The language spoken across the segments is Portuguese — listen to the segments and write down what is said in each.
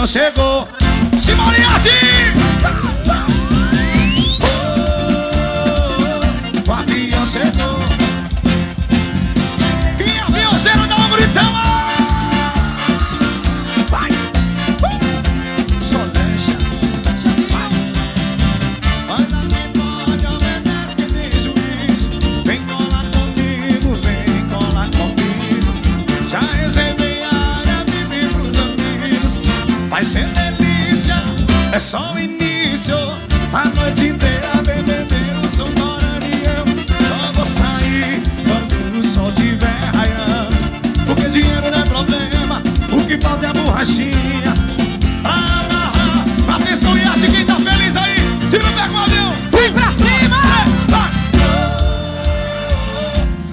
avião chegou Vai ser delícia, é só o início. A noite inteira vem beber um sonora e Só vou sair quando o sol tiver raiando. Porque dinheiro não é problema, o que falta é a borrachinha. Pra amarrar, pra atenção e arte, quem tá feliz aí? Tira o pé com o avião. Vem pra cima! É, vai.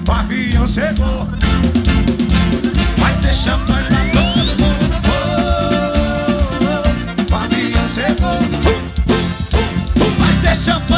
O avião chegou. Vai ter champanhe. chamando.